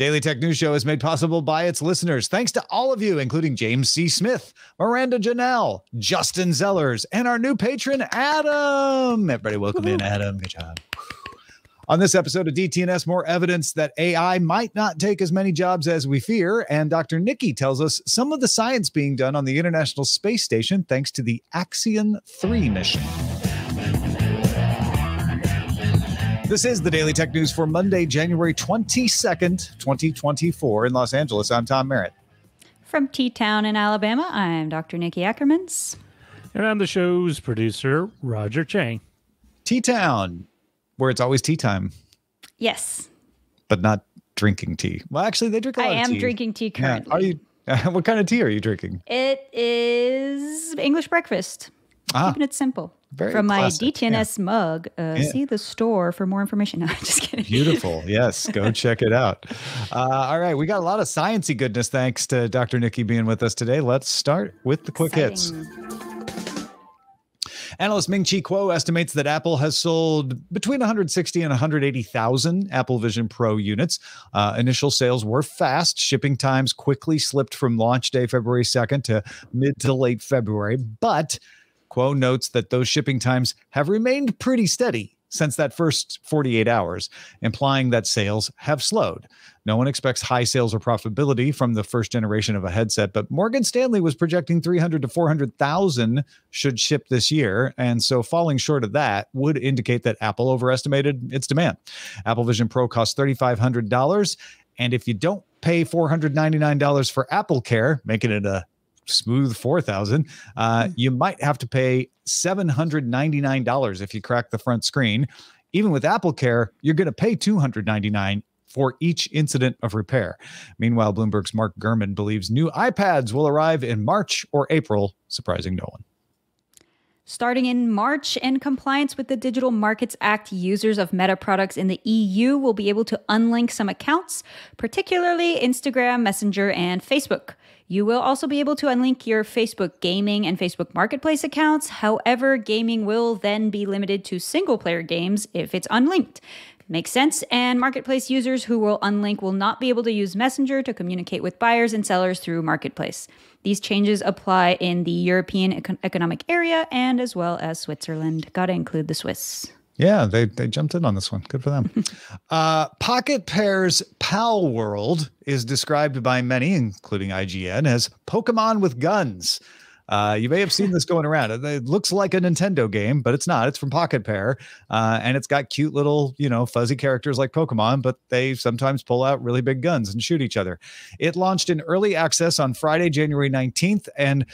Daily Tech News Show is made possible by its listeners. Thanks to all of you, including James C. Smith, Miranda Janelle, Justin Zellers, and our new patron, Adam. Everybody, welcome in, Adam. Good job. On this episode of DTNS, more evidence that AI might not take as many jobs as we fear. And Dr. Niki tells us some of the science being done on the International Space Station thanks to the Axiom 3 mission. This is the Daily Tech News for Monday, January 22nd, 2024. In Los Angeles, I'm Tom Merritt. From T Town in Alabama, I'm Dr. Niki Ackermans. And I'm the show's producer, Roger Chang. T Town, where it's always tea time. Yes. But not drinking tea. Well, actually, they drink a lot I of am drinking tea currently. Yeah. Are you? What kind of tea are you drinking? It is English breakfast. Ah. Keeping it simple. Very From my classic, DTNS mug. Uh, Yeah. See the store for more information. No, I'm just kidding. Beautiful. Yes, go check it out. Uh, all right, we got a lot of sciencey goodness thanks to Dr. Niki being with us today. Let's start with the quick hits. Analyst Ming Chi Kuo estimates that Apple has sold between 160 and 180,000 Apple Vision Pro units. Uh, initial sales were fast. Shipping times quickly slipped from launch day, February 2nd, to mid to late February. But Kuo notes that those shipping times have remained pretty steady since that first 48 hours, implying that sales have slowed. No one expects high sales or profitability from the first generation of a headset, but Morgan Stanley was projecting 300 to 400,000 should ship this year. And so falling short of that would indicate that Apple overestimated its demand. Apple Vision Pro costs $3,500. And if you don't pay $499 for Apple Care, making it a smooth 4000 uh, you might have to pay $799 if you crack the front screen. Even with apple care you're going to pay 299 for each incident of repair. Meanwhile bloomberg's mark gurman believes new ipads will arrive in march or april surprising no one. Starting in March, in compliance with the Digital Markets Act, users of Meta products in the EU will be able to unlink some accounts, particularly Instagram, Messenger, and Facebook. You will also be able to unlink your Facebook gaming and Facebook Marketplace accounts. However, gaming will then be limited to single player games if it's unlinked. Makes sense. And marketplace users who will unlink will not be able to use Messenger to communicate with buyers and sellers through Marketplace. These changes apply in the European Econ- Economic Area and as well as Switzerland. Gotta include the Swiss. Yeah, they, they jumped in on this one. Good for them. uh, Pocket Pair's Palworld is described by many, including IGN, as Pokemon with guns. Uh, you may have seen this going around. It, looks like a Nintendo game, but it's not. It's from Pocket Pair, uh, and it's got cute little, you know, fuzzy characters like Pokemon, but they sometimes pull out really big guns and shoot each other. It launched in early access on Friday, January 19th, and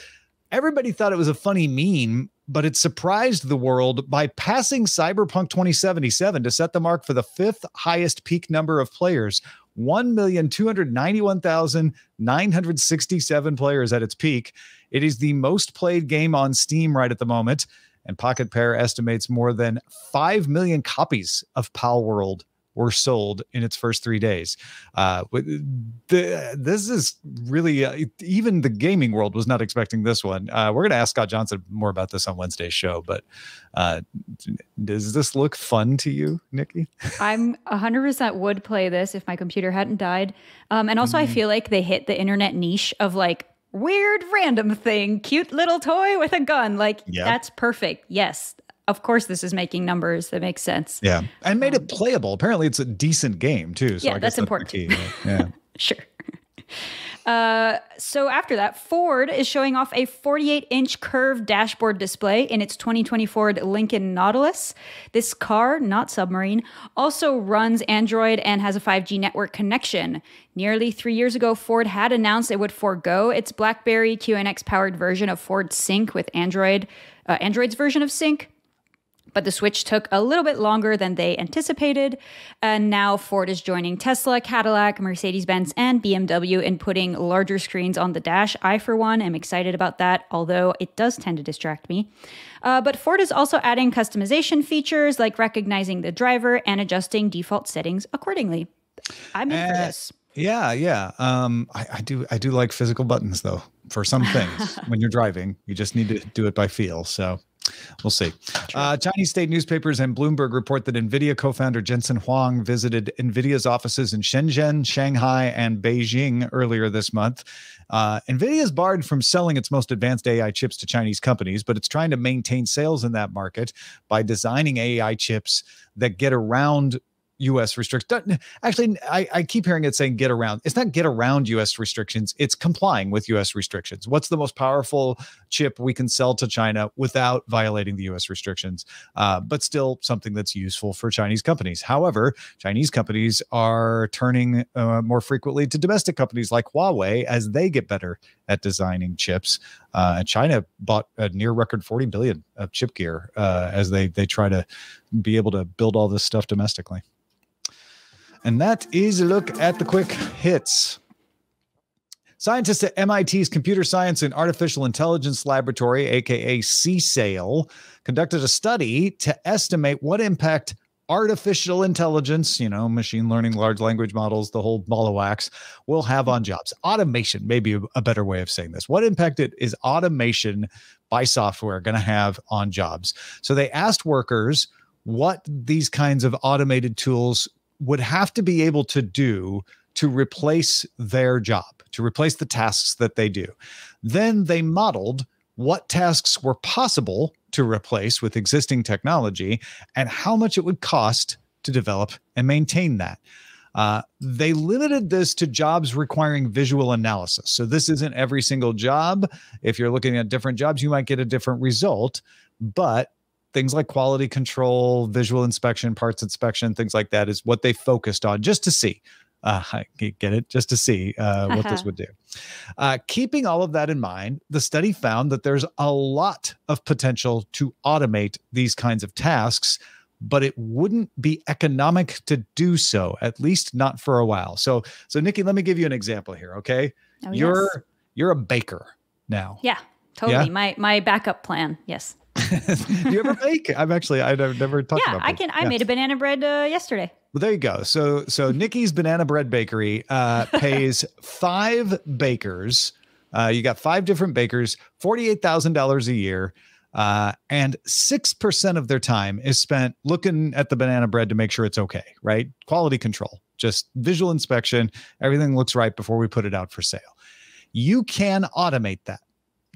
everybody thought it was a funny meme, but it surprised the world by passing Cyberpunk 2077 to set the mark for the fifth highest peak number of players. 1,291,967 players at its peak. It is the most played game on Steam right at the moment, and Pocket Pair estimates more than 5 million copies of Palworld were sold in its first three days. Uh, the, this is really, uh, even the gaming world was not expecting this one. Uh, we're going to ask Scott Johnson more about this on Wednesday's show, but uh, does this look fun to you, Niki? I'm 100% would play this if my computer hadn't died. Um, and also, I feel like they hit the internet niche of like weird random thing, cute little toy with a gun. Like, Yep. that's perfect. Yes. Of course, this is making numbers. That makes sense. Yeah. And made it playable. Apparently, it's a decent game, too. So Yeah, I guess that's the important. key, right? Yeah. Sure. Uh, so after that, Ford is showing off a 48-inch curved dashboard display in its 2024 Lincoln Nautilus. This car, not submarine, also runs Android and has a 5G network connection. Nearly three years ago, Ford had announced it would forego its BlackBerry QNX-powered version of Ford Sync with Android, uh, Android's version of Sync but the switch took a little bit longer than they anticipated. And now Ford is joining Tesla, Cadillac, Mercedes Benz, and BMW in putting larger screens on the dash. I, for one, am excited about that, although it does tend to distract me. Uh, but Ford is also adding customization features like recognizing the driver and adjusting default settings accordingly. I'm in for Uh, this. Yeah, yeah. Um, I, I do. I do like physical buttons though. For some things, when you're driving, you just need to do it by feel. So, We'll see. Uh, Chinese state newspapers and Bloomberg report that NVIDIA co founder Jensen Huang visited NVIDIA's offices in Shenzhen, Shanghai, and Beijing earlier this month. Uh, NVIDIA is barred from selling its most advanced AI chips to Chinese companies, but it's trying to maintain sales in that market by designing AI chips that get around U.S. restrictions. Actually, I, I, keep hearing it saying get around. It's not get around U.S. restrictions. It's complying with U.S. restrictions. What's the most powerful chip we can sell to China without violating the U.S. restrictions, uh, but still something that's useful for Chinese companies. However, Chinese companies are turning uh, more frequently to domestic companies like Huawei as they get better at designing chips. Uh, and China bought a near record 40 billion of chip gear uh, as they they try to be able to build all this stuff domestically. And that is a look at the quick hits. Scientists at MIT's Computer Science and Artificial Intelligence Laboratory, aka CSAIL, conducted a study to estimate what impact artificial intelligence, you know, machine learning, large language models, the whole ball of wax, will have on jobs. Automation, maybe a better way of saying this. What impact it is automation by software going to have on jobs? So they asked workers what these kinds of automated tools would have to be able to do to replace their job, to replace the tasks that they do. Then they modeled what tasks were possible to replace with existing technology and how much it would cost to develop and maintain that. Uh, they limited this to jobs requiring visual analysis. So, this isn't every single job. If you're looking at different jobs, you might get a different result, but things like quality control, visual inspection, parts inspection, things like that is what they focused on just to see. Uh, I get it, just to see uh, what this would do. Uh, keeping all of that in mind, the study found that there's a lot of potential to automate these kinds of tasks, but it wouldn't be economic to do so, at least not for a while. So, so Niki, let me give you an example here. Okay, oh, you're yes. you're a baker now. Yeah, totally. Yeah? My my backup plan. Yes. Do you ever bake? I'm actually I've never talked yeah, about. Yeah, I can. I made a banana bread uh, yesterday. Well, there you go. So so Niki's Banana Bread Bakery uh, pays five bakers. Uh, you got five different bakers, forty eight thousand dollars a year. Uh, and 6% of their time is spent looking at the banana bread to make sure it's okay, right? Quality control, just visual inspection. Everything looks right before we put it out for sale. You can automate that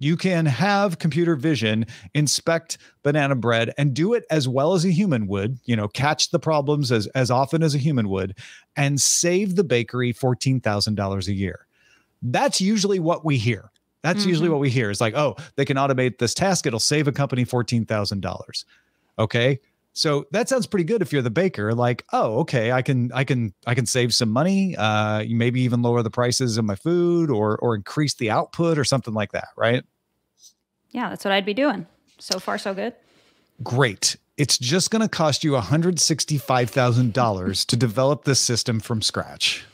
you can have computer vision inspect banana bread and do it as well as a human would you know catch the problems as as often as a human would and save the bakery $14000 a year. That's usually what we hear. That's mm-hmm. usually what we hear. Is like oh they can automate this task. It'll save a company $14000 okay so that sounds pretty good if you're the baker. Like, oh, okay, I can, I can, I can save some money. Uh, maybe even lower the prices of my food, or or increase the output, or something like that, right? Yeah, that's what I'd be doing. So far, so good. Great. It's just going to cost you $165,000 to develop this system from scratch.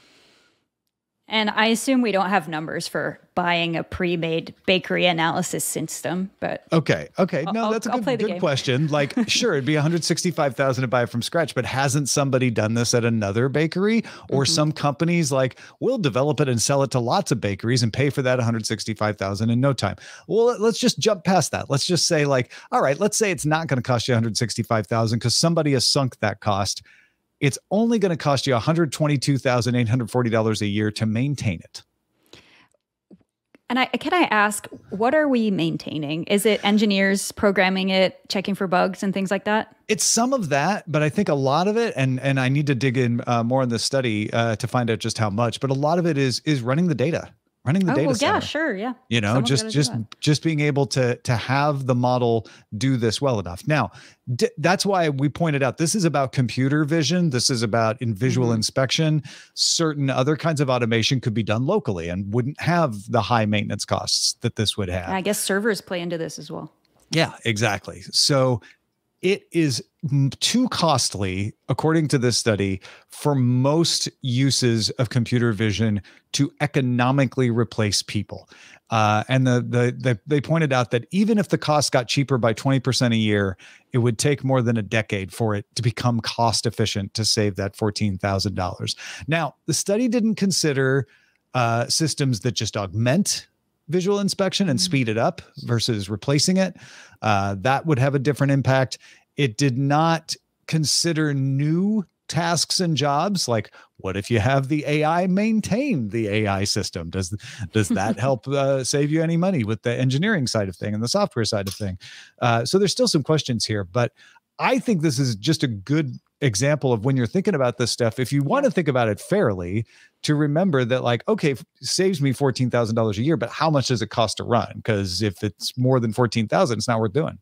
And I assume we don't have numbers for buying a pre-made bakery analysis system, but okay, okay, no, I'll, that's a I'll good, good question. Like, sure, it'd be one hundred sixty-five thousand to buy it from scratch, but hasn't somebody done this at another bakery, or mm-hmm. some companies like will develop it and sell it to lots of bakeries and pay for that one hundred sixty-five thousand in no time? Well, let's just jump past that. Let's just say, like, all right, let's say it's not going to cost you one hundred sixty-five thousand because somebody has sunk that cost it's only going to cost you $122,840 a year to maintain it. And I can I ask, what are we maintaining? Is it engineers programming it, checking for bugs and things like that? It's some of that, but I think a lot of it, and and I need to dig in uh, more in the study uh, to find out just how much. But a lot of it is is running the data running the oh, data well, center. Yeah, sure, yeah. You know, Someone's just just just being able to to have the model do this well enough. Now, d- that's why we pointed out this is about computer vision. This is about in visual mm-hmm. inspection. Certain other kinds of automation could be done locally and wouldn't have the high maintenance costs that this would have. I guess servers play into this as well. Yeah, exactly. So it is too costly, according to this study, for most uses of computer vision to economically replace people. Uh, and the, the, the they pointed out that even if the cost got cheaper by 20% a year, it would take more than a decade for it to become cost efficient to save that $14,000. Now, the study didn't consider uh, systems that just augment visual inspection and speed it up versus replacing it. Uh, that would have a different impact. It did not consider new tasks and jobs like what if you have the ai maintain the ai system does does that help uh, save you any money with the engineering side of thing and the software side of thing uh, so there's still some questions here but i think this is just a good example of when you're thinking about this stuff if you want to think about it fairly to remember that like okay saves me $14000 a year but how much does it cost to run? Because if it's more than 14000 it's not worth doing.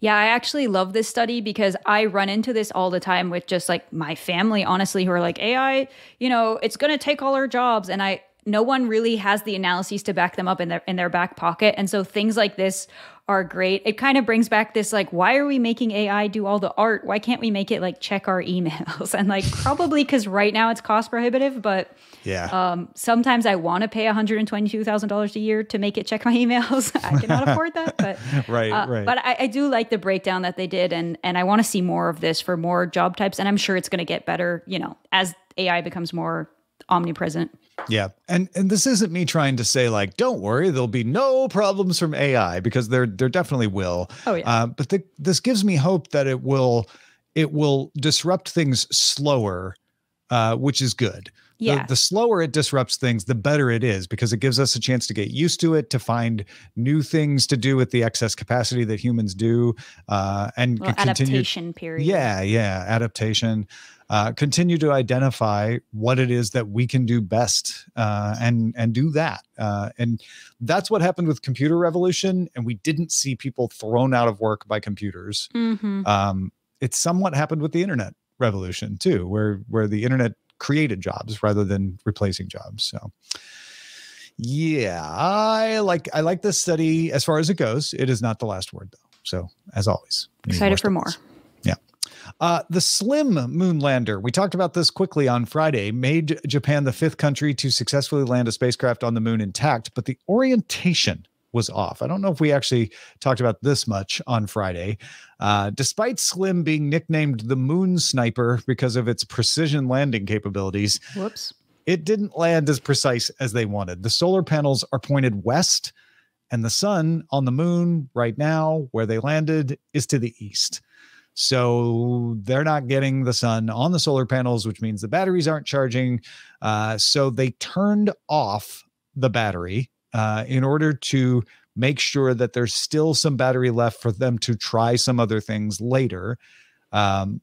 Yeah, I actually love this study because I run into this all the time with just like my family, honestly, who are like, AI, you know, it's going to take all our jobs. And I, no one really has the analyses to back them up in their in their back pocket and so things like this are great. It kind of brings back this like why are we making ai do all the art? Why can't we make it like check our emails? And like probably because right now it's cost prohibitive but yeah um, sometimes i want to pay $122000 a year to make it check my emails i cannot afford that but right uh, right but I, I do like the breakdown that they did and and i want to see more of this for more job types and i'm sure it's going to get better you know as ai becomes more omnipresent yeah. And and this isn't me trying to say like don't worry there'll be no problems from AI because there there definitely will. Oh yeah. Uh, but the, this gives me hope that it will it will disrupt things slower uh, which is good. Yeah. The, the, slower it disrupts things, the better it is because it gives us a chance to get used to it, to find new things to do with the excess capacity that humans do, uh, and well, continue. Adaptation period. Yeah, yeah, adaptation uh, continue to identify what it is that we can do best uh, and and do that uh, and that's what happened with computer revolution and we didn't see people thrown out of work by computers mm-hmm. um, it somewhat happened with the internet revolution too where where the internet created jobs rather than replacing jobs so. Yeah i like i like this study as far as it goes. It is not the last word though so as always excited for more. Yeah. uh, the Slim moon lander, we talked about this quickly on Friday, made Japan the fifth country to successfully land a spacecraft on the moon intact, but the orientation was off. I don't know if we actually talked about this much on Friday. Uh, despite Slim being nicknamed the moon sniper because of its precision landing capabilities, whoops, it didn't land as precise as they wanted. The solar panels are pointed west, and the sun on the moon right now, where they landed, is to the east. So they're not getting the sun on the solar panels, which means the batteries aren't charging. Uh, so they turned off the battery uh, in order to make sure that there's still some battery left for them to try some other things later. Um,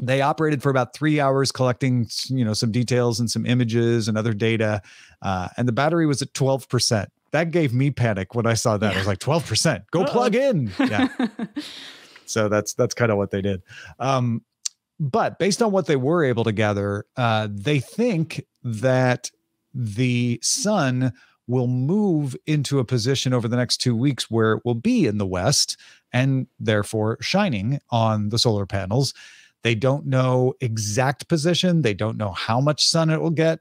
they operated for about three hours collecting you know some details and some images and other data uh, and the battery was at 12% that gave me panic when i saw that yeah. i was like 12% go Uh-oh. plug in yeah So that's that's kind of what they did. Um, but based on what they were able to gather, uh, they think that the sun will move into a position over the next two weeks where it will be in the west and therefore shining on the solar panels. They don't know exact position. They don't know how much sun it will get.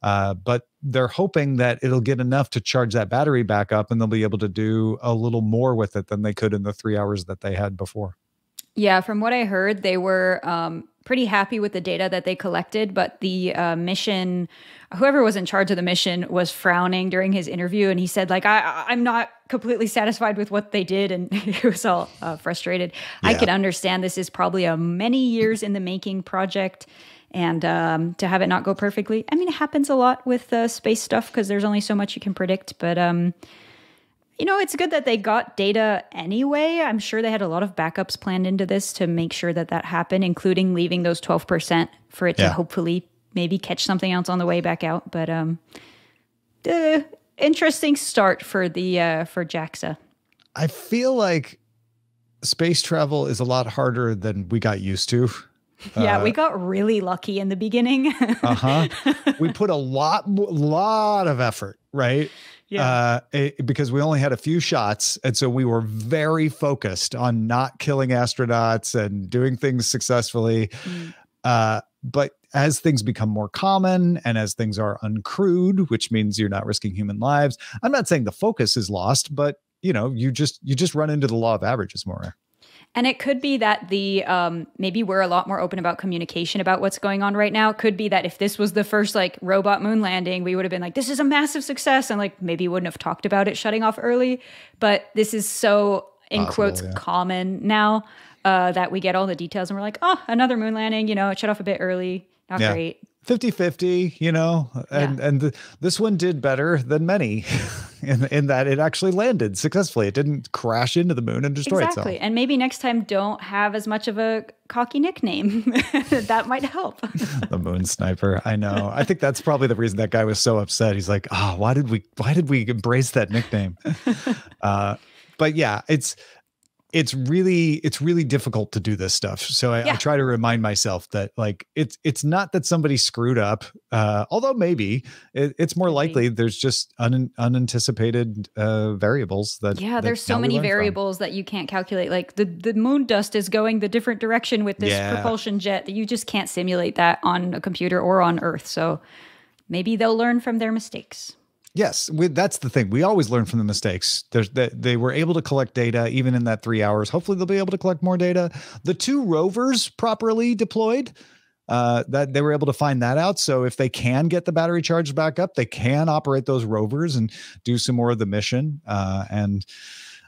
Uh, but they're hoping that it'll get enough to charge that battery back up and they'll be able to do a little more with it than they could in the three hours that they had before. Yeah, from what I heard, they were um, pretty happy with the data that they collected, but the uh, mission, whoever was in charge of the mission, was frowning during his interview, and he said, "Like, I, I'm not completely satisfied with what they did," and he was all uh, frustrated. Yeah. I can understand this is probably a many years in the making project and um, to have it not go perfectly. I mean, it happens a lot with uh, space stuff because there's only so much you can predict. But um, you know, it's good that they got data anyway. I'm sure they had a lot of backups planned into this to make sure that that happened, including leaving those 12% for it yeah. to hopefully maybe catch something else on the way back out. But um, the interesting start for the uh, for JAXA. I feel like space travel is a lot harder than we got used to. Yeah, uh, we got really lucky in the beginning. uh huh. We put a lot, lot of effort, right? Yeah. Uh, it, because we only had a few shots, and so we were very focused on not killing astronauts and doing things successfully. Mm. Uh, but as things become more common and as things are uncrewed, which means you're not risking human lives, I'm not saying the focus is lost, but you know, you just you just run into the law of averages more. And it could be that the um, maybe we're a lot more open about communication about what's going on right now. It could be that if this was the first like robot moon landing, we would have been like, this is a massive success, and like maybe wouldn't have talked about it shutting off early. But this is so in Possible, quotes yeah. common now uh, that we get all the details and we're like, oh, another moon landing. You know, it shut off a bit early. Not Yeah. great. 50-50 you know and and th- this one did better than many in, in that it actually landed successfully it didn't crash into the moon and destroy itself. Exactly. itself And maybe next time don't have as much of a cocky nickname. that might help. the moon sniper i know i think that's probably the reason that guy was so upset he's like oh why did we why did we embrace that nickname uh but yeah it's it's really it's really difficult to do this stuff so I, I try to remind myself that like it's it's not that somebody screwed up uh although maybe it, it's more likely there's just un, unanticipated uh variables that Yeah, that there's so many learn from. variables that you can't calculate. Like the, the moon dust is going the different direction with this Yeah. propulsion jet that you just can't simulate that on a computer or on Earth. So maybe they'll learn from their mistakes. Yes, we, that's the thing. We always learn from the mistakes. There's that they were able to collect data even in that three hours. Hopefully, they'll be able to collect more data. The two rovers properly deployed, uh, that they were able to find that out. So if they can get the battery charged back up, they can operate those rovers and do some more of the mission. Uh, and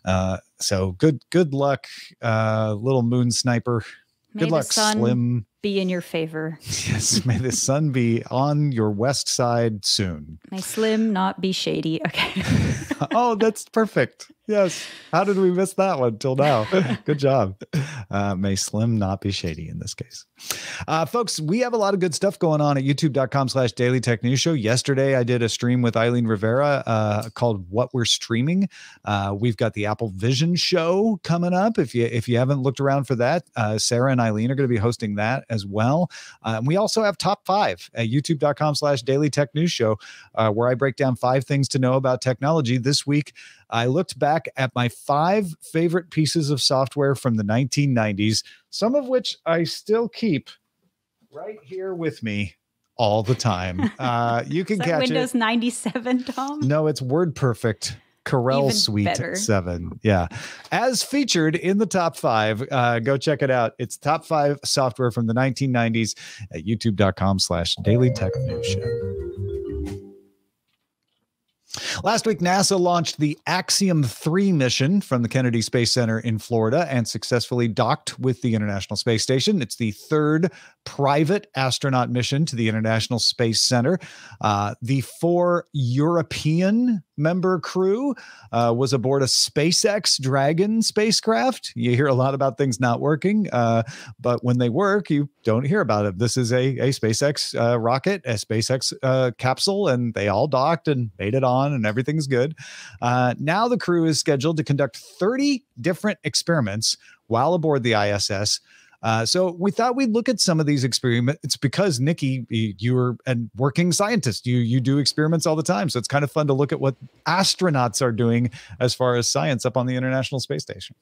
uh, so good, good luck, uh, little moon sniper. May good luck, sun Slim. Be in your favor. Yes, may the sun be on your west side soon. May Slim not be shady. Okay. oh, that's perfect. Yes. How did we miss that one till now? Good job. Uh, may Slim not be shady in this case. Uh, folks, we have a lot of good stuff going on at youtube.com slash daily tech news show. Yesterday, I did a stream with Eileen Rivera uh, called What We're Streaming. Uh, we've got the Apple Vision show coming up. If you if you haven't looked around for that, uh, Sarah and Eileen are going to be hosting that as well. And we also have top five at youtube.com slash daily tech news show, uh, where I break down five things to know about technology. This week, I looked back at my five favorite pieces of software from the 1990s, some of which I still keep right here with me all the time. Uh, you can catch Windows it. 97, Tom? No, it's Word Perfect. Corel Even Suite better. 7. Yeah. As featured in the top five, uh, go check it out. It's top five software from the 1990s at youtube.com slash daily tech news show. Last week, NASA launched the Axiom 3 mission from the Kennedy Space Center in Florida and successfully docked with the International Space Station. It's the third private astronaut mission to the International Space Center. Uh, the four European member crew uh, was aboard a SpaceX Dragon spacecraft. You hear a lot about things not working, uh, but when they work, you don't hear about it. This is a, a SpaceX uh, rocket, a SpaceX uh, capsule, and they all docked and made it on, and everything's good. Uh, now the crew is scheduled to conduct 30 different experiments while aboard the ISS. Uh, so we thought we'd look at some of these experiments. It's because Niki, you're a working scientist. You you do experiments all the time, so it's kind of fun to look at what astronauts are doing as far as science up on the International Space Station.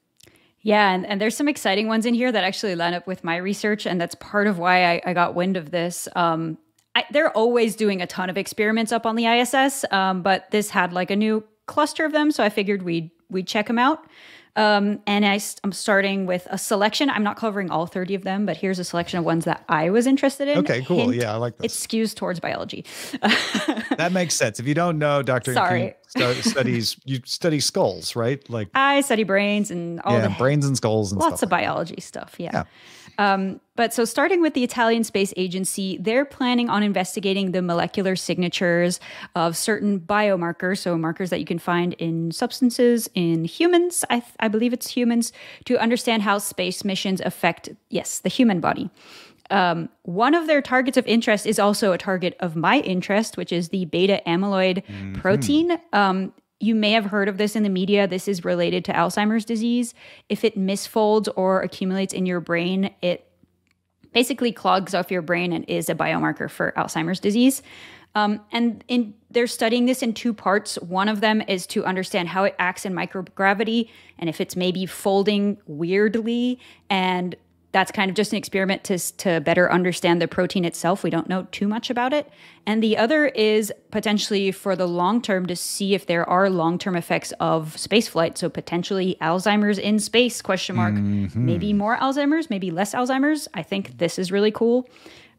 Yeah, and, and there's some exciting ones in here that actually line up with my research, and that's part of why I, I got wind of this. Um, I, they're always doing a ton of experiments up on the ISS, um, but this had like a new cluster of them, so I figured we'd we'd check them out. Um, and I, am starting with a selection. I'm not covering all 30 of them, but here's a selection of ones that I was interested in. Okay, cool. Hint, Yeah, I like this. It skews towards biology. that makes sense. If you don't know, Doctor Sorry. studies you study skulls, right? Like I study brains and all yeah, the brains and skulls and lots of biology stuff yeah. Um, but so starting with the italian space agency they're planning on investigating the molecular signatures of certain biomarkers so markers that you can find in substances in humans i, th- I believe it's humans to understand how space missions affect yes the human body um, one of their targets of interest is also a target of my interest, which is the beta amyloid protein. Um, you may have heard of this in the media. This is related to Alzheimer's disease. If it misfolds or accumulates in your brain, it basically clogs off your brain and is a biomarker for Alzheimer's disease. Um, and in, they're studying this in two parts. One of them is to understand how it acts in microgravity and if it's maybe folding weirdly and that's kind of just an experiment to, to better understand the protein itself. We don't know too much about it. And the other is potentially for the long term to see if there are long term effects of space flight. So potentially Alzheimer's in space? Question mark. Mm-hmm. Maybe more Alzheimer's, maybe less Alzheimer's. I think this is really cool.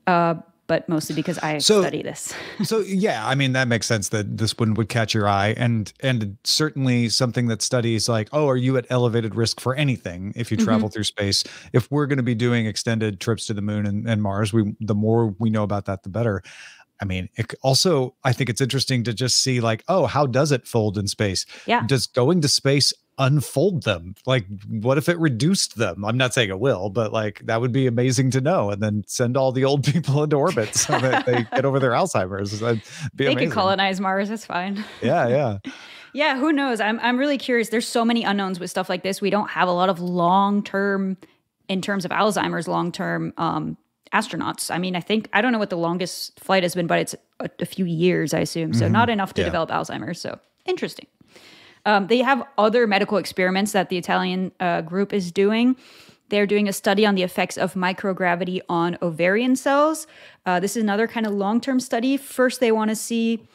Uh, but mostly because I so, study this. so yeah, I mean that makes sense that this one would catch your eye, and and certainly something that studies like, oh, are you at elevated risk for anything if you travel mm-hmm. through space? If we're going to be doing extended trips to the moon and, and Mars, we the more we know about that, the better. I mean, it also I think it's interesting to just see like, oh, how does it fold in space? Yeah. Does going to space unfold them? Like, what if it reduced them? I'm not saying it will, but like that would be amazing to know. And then send all the old people into orbit so that they get over their Alzheimer's. That'd be they amazing. can colonize Mars. That's fine. Yeah, yeah. yeah, who knows? I'm I'm really curious. There's so many unknowns with stuff like this. We don't have a lot of long term, in terms of Alzheimer's, long term um, astronauts. I mean, I think I don't know what the longest flight has been, but it's a, a few years, I assume. So mm-hmm. not enough to yeah. develop Alzheimer's. So interesting. Um, they have other medical experiments that the Italian uh, group is doing. They're doing a study on the effects of microgravity on ovarian cells. Uh, this is another kind of long term study. First, they want to see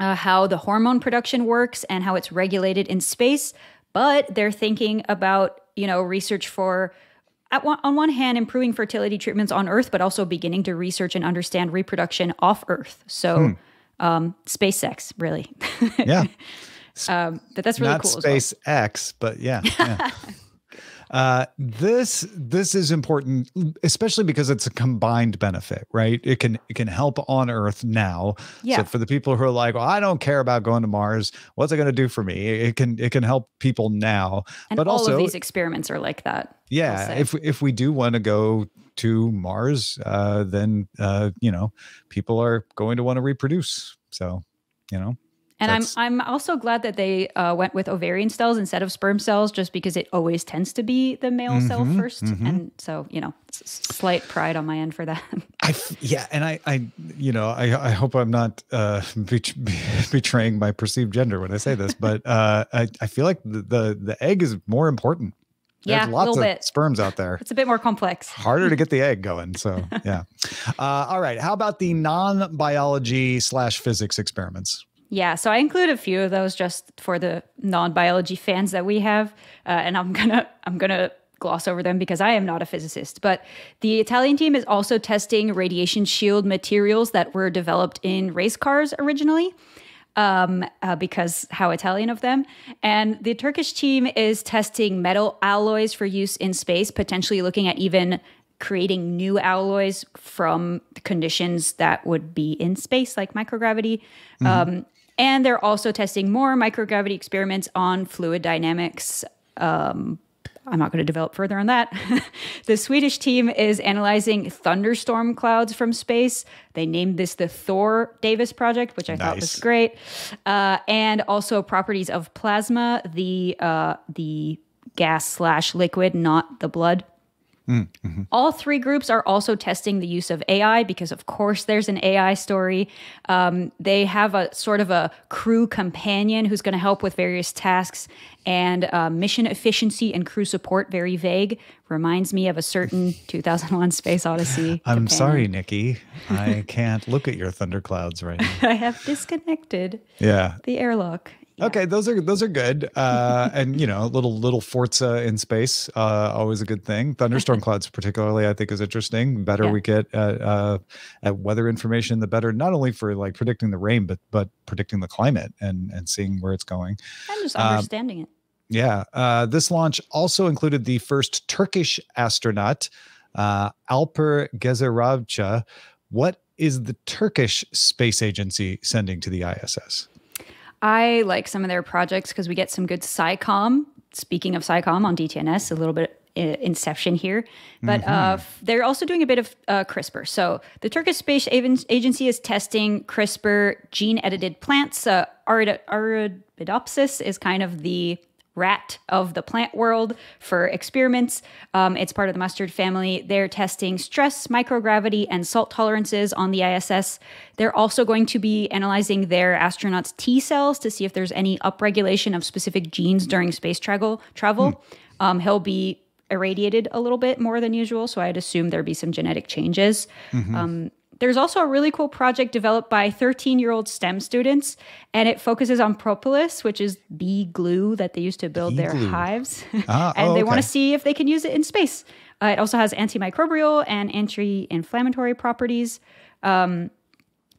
uh, how the hormone production works and how it's regulated in space. But they're thinking about, you know, research for one, on one hand, improving fertility treatments on Earth, but also beginning to research and understand reproduction off Earth. So, hmm. um, space sex, really. Yeah. Um, but that's really Not cool. Space well. X, but yeah. yeah. uh, this this is important, especially because it's a combined benefit, right? It can it can help on Earth now. Yeah. So for the people who are like, well, I don't care about going to Mars. What's it going to do for me? It can it can help people now. And but all also, of these experiments are like that. Yeah. If if we do want to go to Mars, uh, then uh, you know, people are going to want to reproduce. So, you know, and I'm I'm also glad that they uh, went with ovarian cells instead of sperm cells, just because it always tends to be the male mm-hmm, cell 1st mm-hmm. and so you know, slight pride on my end for that. I yeah, and I I you know I I hope I'm not uh, betraying my perceived gender when I say this, but uh, I I feel like the, the the egg is more important. There's yeah, lots of bit. sperms out there. It's a bit more complex. Harder to get the egg going. So yeah. Uh, all right. How about the non-biology slash physics experiments? Yeah, so I include a few of those just for the non-biology fans that we have, uh, and I'm gonna I'm gonna gloss over them because I am not a physicist. But the Italian team is also testing radiation shield materials that were developed in race cars originally. Um, uh, because how Italian of them. And the Turkish team is testing metal alloys for use in space, potentially looking at even creating new alloys from conditions that would be in space, like microgravity. Mm-hmm. Um, and they're also testing more microgravity experiments on fluid dynamics. Um, I'm not going to develop further on that. the Swedish team is analyzing thunderstorm clouds from space. They named this the Thor Davis project, which I nice. thought was great, uh, and also properties of plasma, the uh, the gas slash liquid, not the blood Mm-hmm. All three groups are also testing the use of AI because, of course, there's an AI story. Um, they have a sort of a crew companion who's going to help with various tasks and uh, mission efficiency and crew support. Very vague. Reminds me of a certain 2001 Space Odyssey. I'm sorry, Niki. I can't look at your thunderclouds right now. I have disconnected. Yeah. The airlock. Yeah. Okay, those are those are good, uh, and you know, little little Forza in space, uh, always a good thing. Thunderstorm clouds, particularly, I think is interesting. Better yeah. we get at, uh, at weather information, the better. Not only for like predicting the rain, but but predicting the climate and and seeing where it's going, and just um, understanding um, it. Yeah, uh, this launch also included the first Turkish astronaut, uh, Alper Gezeravcı. What is the Turkish space agency sending to the ISS? I like some of their projects because we get some good SciComm. Speaking of SciComm on DTNS, a little bit uh, inception here but mm-hmm. uh, they're also doing a bit of uh, crispr so the turkish space agency is testing crispr gene edited plants uh, arabidopsis is kind of the rat of the plant world for experiments. Um, it's part of the mustard family. They're testing stress, microgravity, and salt tolerances on the ISS. They're also going to be analyzing their astronauts' T cells to see if there's any upregulation of specific genes during space travel. Travel. Hmm. Um, he'll be irradiated a little bit more than usual. So I'd assume there'd be some genetic changes. Um, there's also a really cool project developed by 13 year old STEM students, and it focuses on propolis, which is bee glue that they use to build Bee their glue. hives. Ah, and oh, they want to see if they can use it in space. Uh, it also has antimicrobial and anti inflammatory properties.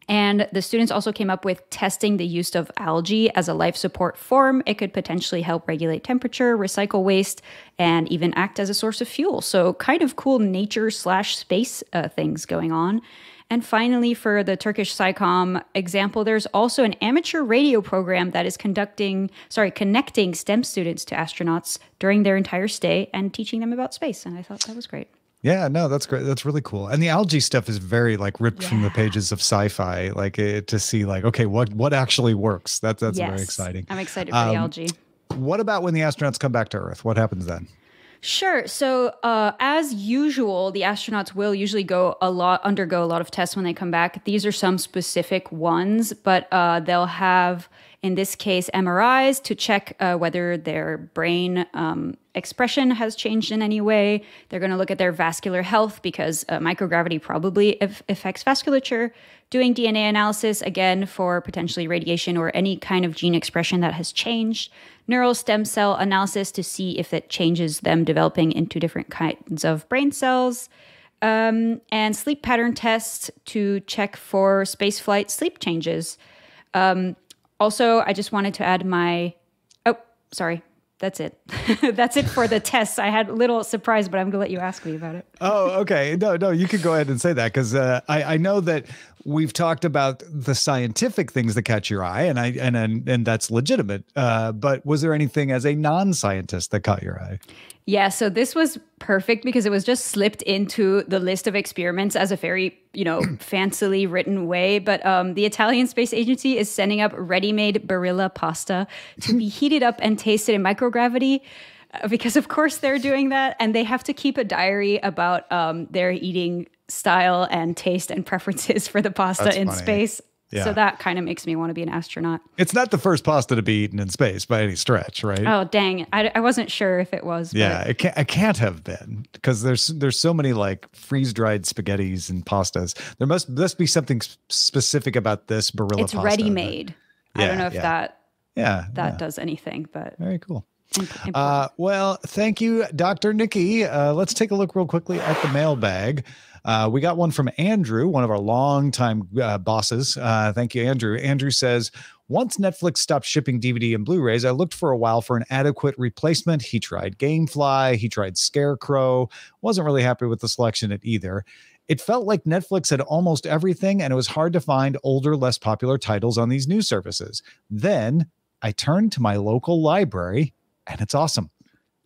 And the students also came up with testing the use of algae as a life support form. It could potentially help regulate temperature, recycle waste, and even act as a source of fuel. So, kind of cool nature slash space uh, things going on. And finally, for the Turkish SciComm example, there's also an amateur radio program that is conducting, sorry, connecting STEM students to astronauts during their entire stay and teaching them about space. And I thought that was great. Yeah, no, that's great. That's really cool. And the algae stuff is very like ripped from the pages of sci-fi, like uh, to see like, okay, what what actually works. That's that's yes. very exciting. I'm excited for Um, the algae. What about when the astronauts come back to Earth? What happens then? Sure. So, uh, as usual, the astronauts will usually go a lot, undergo a lot of tests when they come back. These are some specific ones, but uh, they'll have, in this case, MRIs to check uh, whether their brain um, expression has changed in any way. They're going to look at their vascular health because uh, microgravity probably af- affects vasculature. Doing DNA analysis again for potentially radiation or any kind of gene expression that has changed neural stem cell analysis to see if it changes them developing into different kinds of brain cells, um, and sleep pattern tests to check for spaceflight sleep changes. Um, also, I just wanted to add my. Oh, sorry. That's it. That's it for the tests. I had a little surprise, but I'm going to let you ask me about it. Oh, okay. No, no, you could go ahead and say that because uh, I, I know that we've talked about the scientific things that catch your eye, and I and and, and that's legitimate. Uh, but was there anything as a non-scientist that caught your eye? Yeah, so this was perfect because it was just slipped into the list of experiments as a very, you know, fancily written way. But um, the Italian Space Agency is sending up ready-made Barilla pasta to be heated up and tasted in microgravity. uh, Because of course they're doing that, and they have to keep a diary about um, their eating style and taste and preferences for the pasta That's in funny. space. Yeah. So that kind of makes me want to be an astronaut. It's not the first pasta to be eaten in space by any stretch, right? Oh dang! I, I wasn't sure if it was. but- Yeah, it can't. It can't have been because there's there's so many like freeze dried spaghettis and pastas. There must must be something specific about this Barilla it's ready made. I don't know if yeah. that Yeah, that yeah. does anything, but very cool. Uh, well, thank you, Dr. Niki. Uh, let's take a look real quickly at the mailbag. Uh, we got one from Andrew, one of our longtime uh, bosses. Uh, thank you, Andrew. Andrew says, once Netflix stopped shipping DVD and Blu rays, I looked for a while for an adequate replacement. He tried Gamefly, he tried Scarecrow, wasn't really happy with the selection at either. It felt like Netflix had almost everything, and it was hard to find older, less popular titles on these new services. Then I turned to my local library, and it's awesome.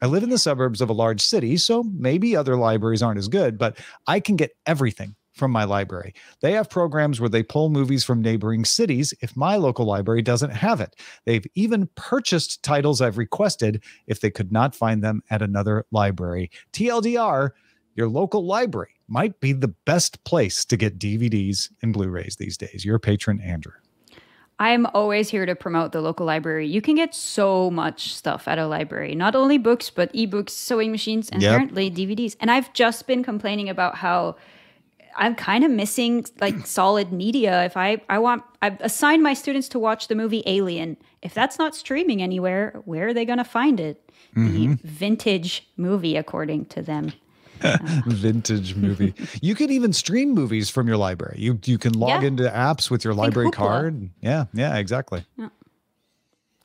I live in the suburbs of a large city, so maybe other libraries aren't as good, but I can get everything from my library. They have programs where they pull movies from neighboring cities if my local library doesn't have it. They've even purchased titles I've requested if they could not find them at another library. TLDR, your local library might be the best place to get DVDs and Blu rays these days. Your patron, Andrew. I'm always here to promote the local library. You can get so much stuff at a library, not only books, but ebooks, sewing machines, and Yep. apparently DVDs. And I've just been complaining about how I'm kind of missing like solid media. If I I want I've assigned my students to watch the movie Alien. If that's not streaming anywhere, where are they going to find it? Mm-hmm. The vintage movie, according to them. vintage movie. You can even stream movies from your library. You you can log Yeah. into apps with your library card. Yeah, yeah, exactly.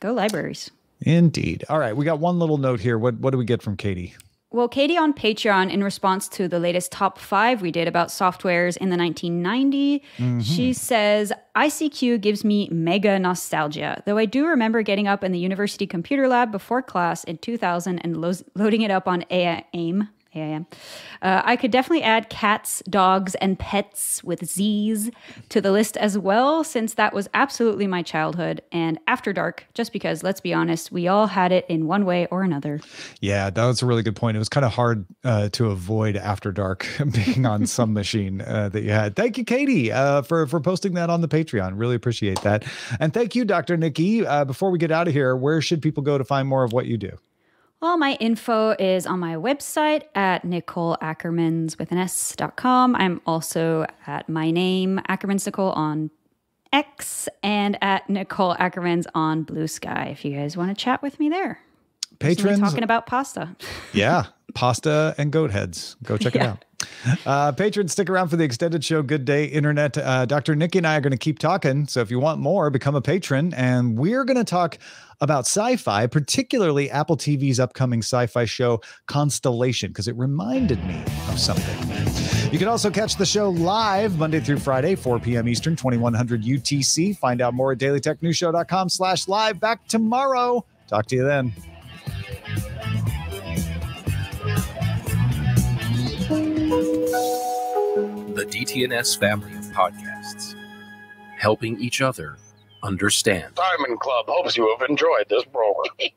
Go libraries. Indeed. All right, we got one little note here. What what do we get from Katie? Well, Katie on Patreon, in response to the latest top five we did about softwares in the 1990s, mm-hmm. she says, ICQ gives me mega nostalgia, though I do remember getting up in the university computer lab before class in 2000 and lo- loading it up on AIM. AIM. Uh, I could definitely add cats, dogs, and pets with Z's to the list as well, since that was absolutely my childhood. And After Dark, just because, let's be honest, we all had it in one way or another. Yeah, that was a really good point. It was kind of hard uh, to avoid After Dark being on some machine uh, that you had. Thank you, Katie, uh, for for posting that on the Patreon. Really appreciate that. And thank you, Dr. Niki. Uh, before we get out of here, where should people go to find more of what you do? All my info is on my website at Nicole Ackermans with an S.com. I'm also at my name, Ackermans Nicole, on X and at Nicole Ackermans on Blue Sky if you guys want to chat with me there. Patrons talking about pasta. yeah, pasta and goat heads. Go check yeah. it out. Uh, patrons, stick around for the extended show. Good day, Internet. Uh, Dr. Niki and I are going to keep talking. So if you want more, become a patron. And we're going to talk about sci fi, particularly Apple TV's upcoming sci fi show, Constellation, because it reminded me of something. You can also catch the show live Monday through Friday, 4 p.m. Eastern, 2100 UTC. Find out more at dailytechnewsshow.com slash live. Back tomorrow. Talk to you then. The DTNS family of podcasts, helping each other understand. Diamond Club hopes you have enjoyed this program.